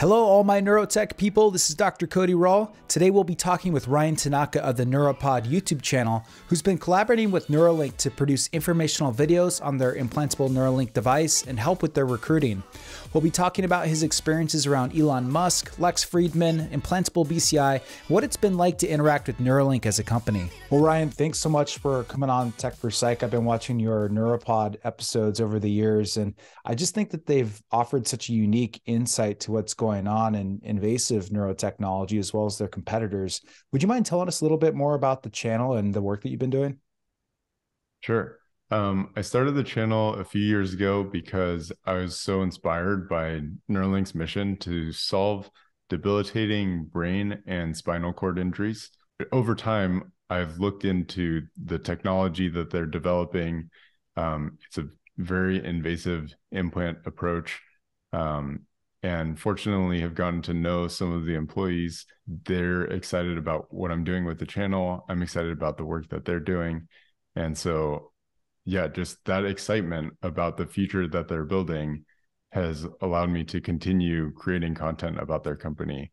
Hello, all my neurotech people. This is Dr. Cody Rall. Today, we'll be talking with Ryan Tanaka of the Neura Pod YouTube channel, who's been collaborating with Neuralink to produce informational videos on their implantable Neuralink device and help with their recruiting. We'll be talking about his experiences around Elon Musk, Lex Fridman, implantable BCI, what it's been like to interact with Neuralink as a company. Well, Ryan, thanks so much for coming on Techforpsych. I've been watching your Neura Pod episodes over the years, and I just think that they've offered such a unique insight to what's going on in invasive neurotechnology as well as their competitors. Would you mind telling us a little bit more about the channel and the work that you've been doing? Sure. Um, I started the channel a few years ago because I was so inspired by Neuralink's mission to solve debilitating brain and spinal cord injuries. Over time, I've looked into the technology that they're developing. Um, it's a very invasive implant approach. Um, and fortunately have gotten to know some of the employees. They're excited about what I'm doing with the channel. I'm excited about the work that they're doing. And so yeah, just that excitement about the future that they're building has allowed me to continue creating content about their company.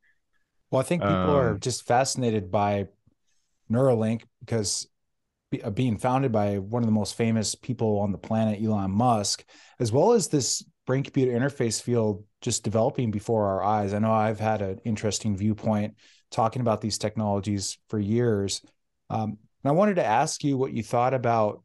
Well, I think people um, are just fascinated by Neuralink because uh, being founded by one of the most famous people on the planet, Elon Musk, as well as this brain computer interface field just developing before our eyes. I know I've had an interesting viewpoint talking about these technologies for years. Um, and I wanted to ask you what you thought about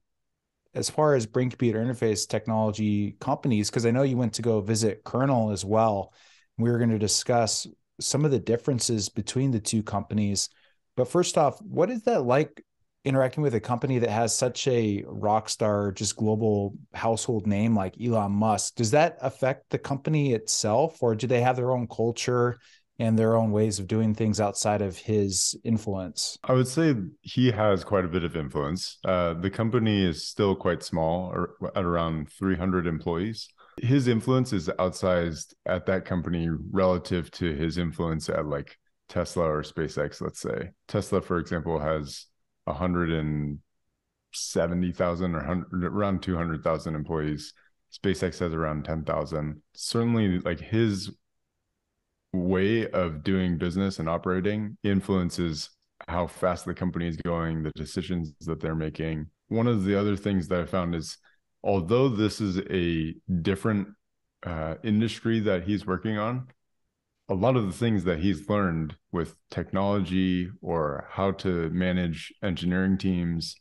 as far as brain computer interface technology companies, because I know you went to go visit Kernel as well. We were going to discuss some of the differences between the two companies. But first off, what is that like interacting with a company that has such a rock star, just global household name like Elon Musk? Does that affect the company itself, or do they have their own culture and their own ways of doing things outside of his influence? I would say he has quite a bit of influence. Uh, the company is still quite small, at around 300 employees. His influence is outsized at that company relative to his influence at like Tesla or SpaceX, let's say. Tesla, for example, has 170,000 or around 200,000 employees. SpaceX has around 10,000. Certainly, like his way of doing business and operating influences how fast the company is going, the decisions that they're making. One of the other things that I found is although this is a different uh, industry that he's working on, a lot of the things that he's learned with technology or how to manage engineering teams,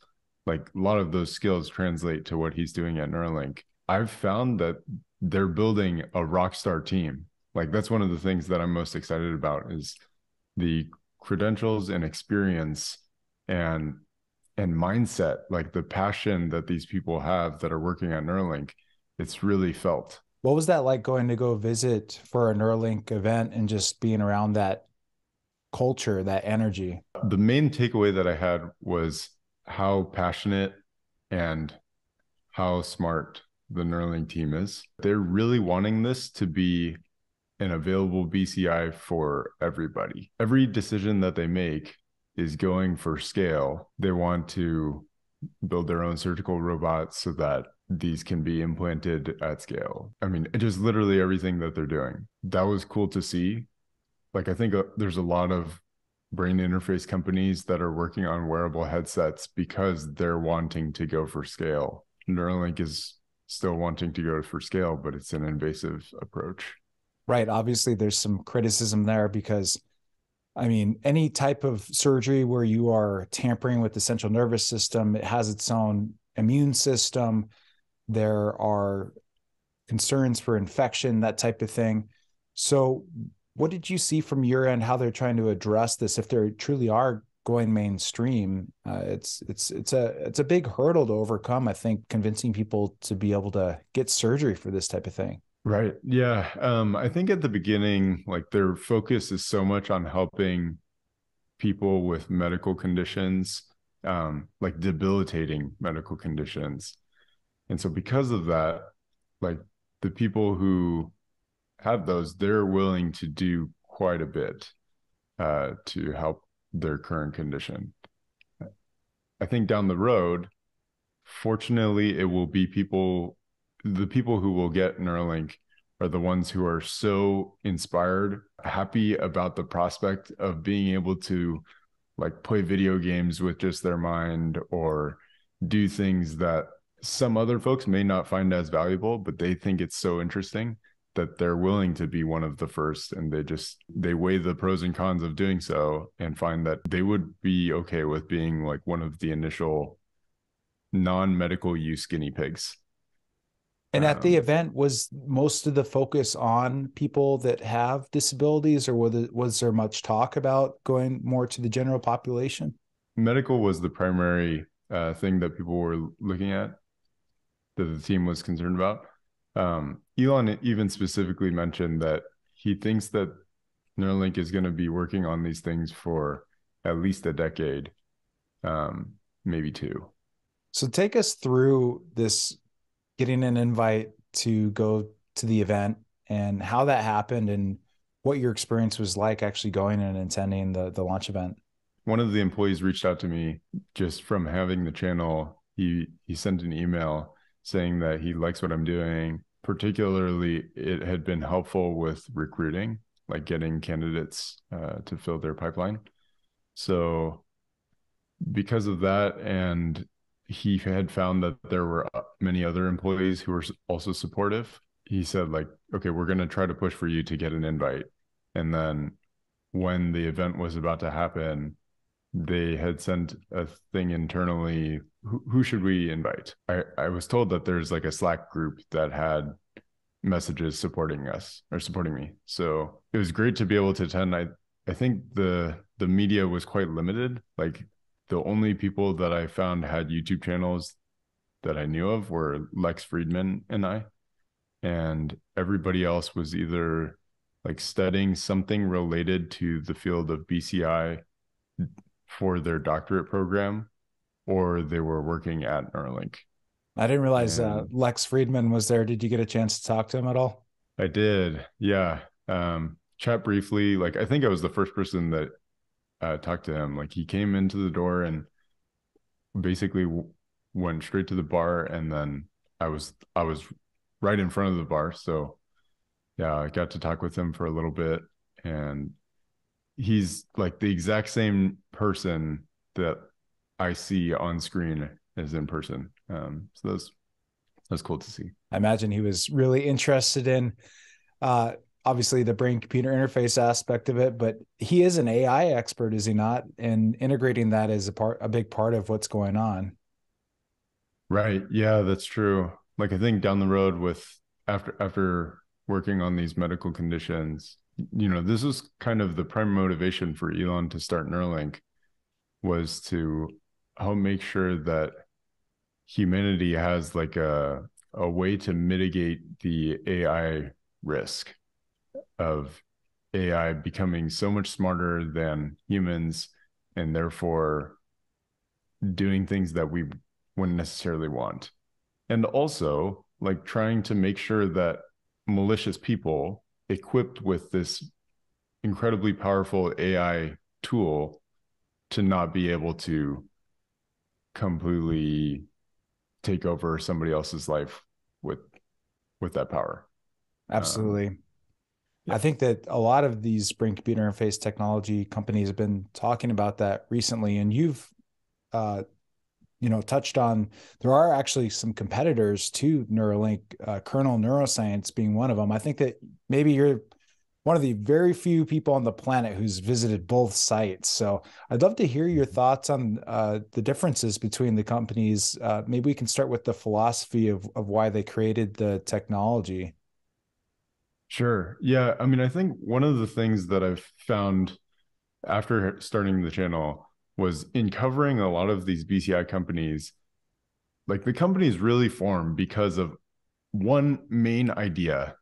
like a lot of those skills translate to what he's doing at Neuralink. I've found that they're building a rock star team like that's one of the things that i'm most excited about is the credentials and experience and and mindset like the passion that these people have that are working at neuralink. It's really felt. What was that like going to go visit for a neuralink event and just being around that culture that energy? The main takeaway that i had was how passionate and how smart the neuralink team is. They're really wanting this to be an available BCI for everybody. Every decision that they make is going for scale. They want to build their own surgical robots so that these can be implanted at scale. I mean, just literally everything that they're doing. That was cool to see. Like, I think uh, there's a lot of brain interface companies that are working on wearable headsets because they're wanting to go for scale. Neuralink is still wanting to go for scale, but it's an invasive approach right obviously there's some criticism there because i mean any type of surgery where you are tampering with the central nervous system it has its own immune system. There are concerns for infection that type of thing. So what did you see from your end how they're trying to address this if they truly are going mainstream? Uh, it's it's it's a it's a big hurdle to overcome i think convincing people to be able to get surgery for this type of thing Right. Yeah. Um, I think at the beginning, like their focus is so much on helping people with medical conditions, um, like debilitating medical conditions. And so because of that, like the people who have those, they're willing to do quite a bit uh, to help their current condition. I think down the road, fortunately, it will be people the people who will get Neuralink are the ones who are so inspired happy about the prospect of being able to like play video games with just their mind or do things that some other folks may not find as valuable but they think it's so interesting that they're willing to be one of the first and they just they weigh the pros and cons of doing so and find that they would be okay with being like one of the initial non-medical use guinea pigs and at the um, event, was most of the focus on people that have disabilities, or was, it, was there much talk about going more to the general population? Medical was the primary uh, thing that people were looking at, that the team was concerned about. Um, Elon even specifically mentioned that he thinks that Neuralink is going to be working on these things for at least a decade, um, maybe two. So take us through this getting an invite to go to the event and how that happened and what your experience was like actually going and attending the the launch event. One of the employees reached out to me just from having the channel. He he sent an email saying that he likes what I'm doing. Particularly, it had been helpful with recruiting, like getting candidates uh, to fill their pipeline. So, because of that, and he had found that there were uh, many other employees who were also supportive. He said, like, okay, we're going to try to push for you to get an invite. And then when the event was about to happen, they had sent a thing internally. Who, who should we invite? I, I was told that there's like a Slack group that had messages supporting us or supporting me. So it was great to be able to attend. I I think the the media was quite limited. Like the only people that I found had YouTube channels that I knew of were Lex Fridman and I. And everybody else was either like studying something related to the field of BCI for their doctorate program or they were working at Neuralink. I didn't realize uh, Lex Fridman was there. Did you get a chance to talk to him at all? I did. Yeah. Um, chat briefly. Like, I think I was the first person that uh, talked to him. Like he came into the door and basically w- went straight to the bar, and then I was I was right in front of the bar, so yeah, I got to talk with him for a little bit, and he's like the exact same person that I see on screen as in person. Um, so that's that's cool to see. I imagine he was really interested in uh, obviously the brain computer interface aspect of it, but he is an AI expert, is he not? And integrating that is a part, a big part of what's going on. Right. Yeah, that's true. Like I think down the road with after after working on these medical conditions, you know, this is kind of the prime motivation for Elon to start Neuralink was to help make sure that humanity has like a a way to mitigate the AI risk of AI becoming so much smarter than humans and therefore doing things that we wouldn't necessarily want. And also, like trying to make sure that malicious people equipped with this incredibly powerful AI tool to not be able to completely take over somebody else's life with with that power. Absolutely. Um, I think that a lot of these brain computer interface technology companies have been talking about that recently, and you've, uh, you know, touched on there are actually some competitors to Neuralink, uh, Kernel Neuroscience being one of them. I think that maybe you're one of the very few people on the planet who's visited both sites. So I'd love to hear your thoughts on uh, the differences between the companies. Uh, maybe we can start with the philosophy of of why they created the technology. Sure. Yeah. I mean, I think one of the things that I've found after starting the channel was in covering a lot of these BCI companies, like the companies really form because of one main idea,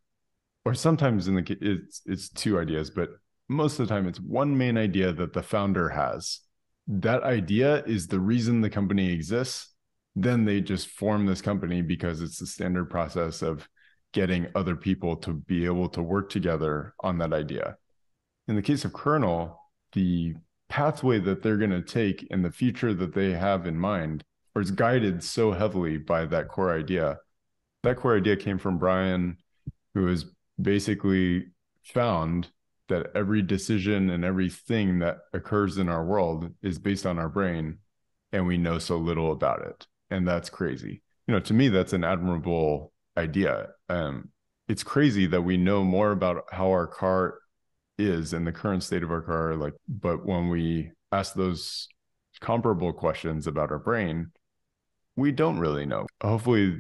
or sometimes in the it's it's two ideas, but most of the time it's one main idea that the founder has. That idea is the reason the company exists. Then they just form this company because it's the standard process of getting other people to be able to work together on that idea. In the case of Kernel, the pathway that they're going to take in the future that they have in mind or is guided so heavily by that core idea. That core idea came from Brian, who has basically found that every decision and everything that occurs in our world is based on our brain and we know so little about it and that's crazy you know to me that's an admirable idea. Um it's crazy that we know more about how our car is and the current state of our car like but when we ask those comparable questions about our brain we don't really know. Hopefully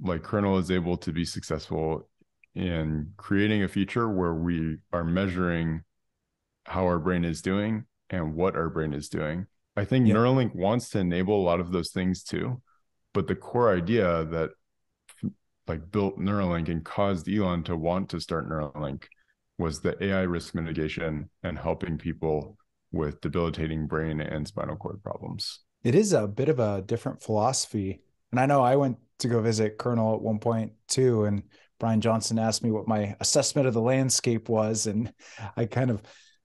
like kernel is able to be successful in creating a feature where we are measuring how our brain is doing and what our brain is doing. I think yeah. neuralink wants to enable a lot of those things too but the core idea that like built neuralink and caused elon to want to start neuralink was the AI risk mitigation and helping people with debilitating brain and spinal cord problems. It is a bit of a different philosophy. And I know I went to go visit Kernel at one point too. And Brian Johnson asked me what my assessment of the landscape was. And I kind of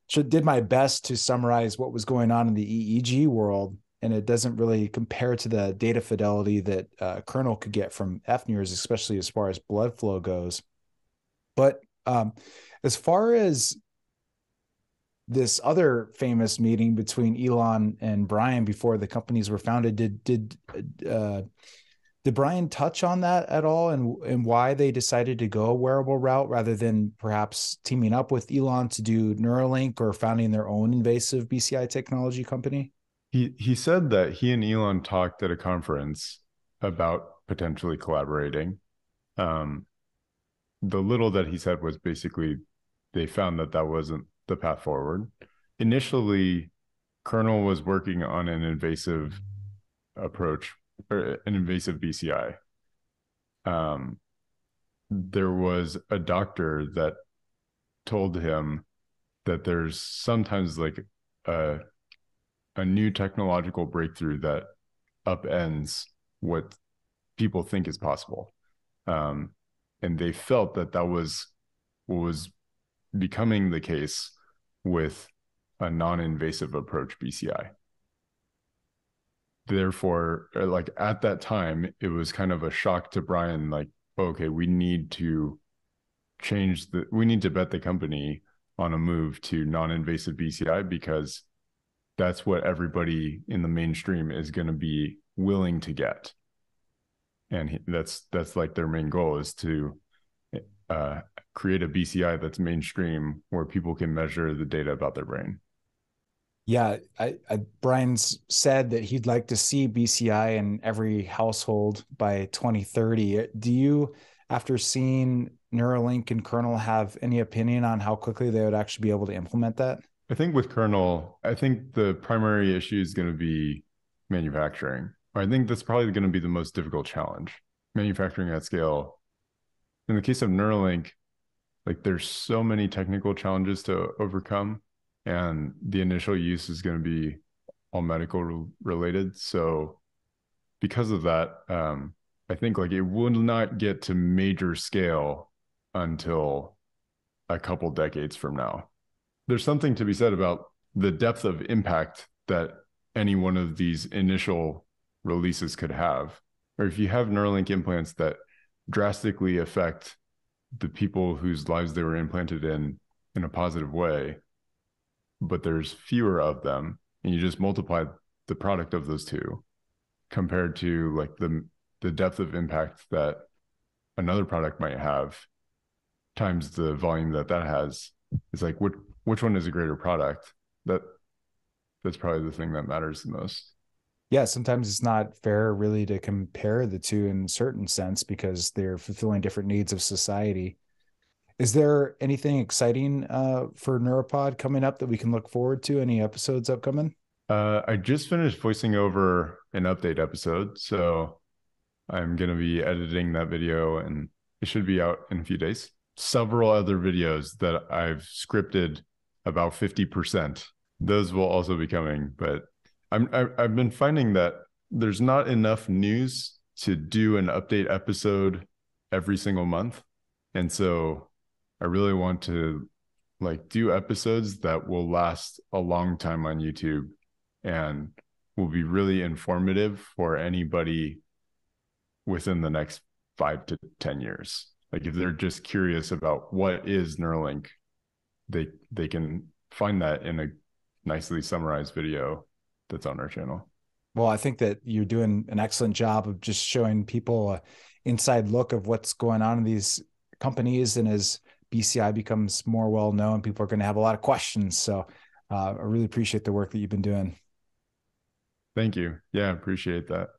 did my best to summarize what was going on in the EEG world. And it doesn't really compare to the data fidelity that uh, Kernel could get from FNIRS, especially as far as blood flow goes. But um, as far as this other famous meeting between Elon and Brian before the companies were founded, did did uh, did Brian touch on that at all, and and why they decided to go a wearable route rather than perhaps teaming up with Elon to do Neuralink or founding their own invasive BCI technology company? He he said that he and Elon talked at a conference about potentially collaborating. Um, the little that he said was basically they found that that wasn't the path forward. Initially, Kernel was working on an invasive approach or an invasive BCI. Um, there was a doctor that told him that there's sometimes like a a new technological breakthrough that upends what people think is possible. Um, and they felt that that was what was becoming the case with a non-invasive approach BCI. Therefore, uh, like at that time, it was kind of a shock to Brian, like, okay, we need to change the we need to bet the company on a move to non-invasive BCI because that's what everybody in the mainstream is going to be willing to get and that's that's like their main goal is to uh, create a BCI that's mainstream where people can measure the data about their brain. Yeah, I, I, Brian's said that he'd like to see BCI in every household by 2030. Do you, after seeing Neuralink and Kernel, have any opinion on how quickly they would actually be able to implement that? I think with Kernel, I think the primary issue is going to be manufacturing. I think that's probably going to be the most difficult challenge. Manufacturing at scale in the case of Neuralink, like there's so many technical challenges to overcome, and the initial use is going to be all medical re- related. So, because of that, um, I think like it will not get to major scale until a couple decades from now. There's something to be said about the depth of impact that any one of these initial releases could have. Or if you have Neuralink implants that drastically affect the people whose lives they were implanted in in a positive way but there's fewer of them and you just multiply the product of those two compared to like the the depth of impact that another product might have times the volume that that has it's like which which one is a greater product that that's probably the thing that matters the most yeah, sometimes it's not fair really to compare the two in certain sense because they're fulfilling different needs of society. Is there anything exciting uh, for Neura Pod coming up that we can look forward to? Any episodes upcoming? Uh, I just finished voicing over an update episode, so I'm going to be editing that video, and it should be out in a few days. Several other videos that I've scripted about 50%. Those will also be coming, but I'm I've been finding that there's not enough news to do an update episode every single month, and so I really want to like do episodes that will last a long time on YouTube and will be really informative for anybody within the next five to 10 years. Like if they're just curious about what is Neuralink, they they can find that in a nicely summarized video that's on our channel. Well, I think that you're doing an excellent job of just showing people a inside look of what's going on in these companies. And as BCI becomes more well known, people are going to have a lot of questions. So uh, I really appreciate the work that you've been doing. Thank you. Yeah, appreciate that.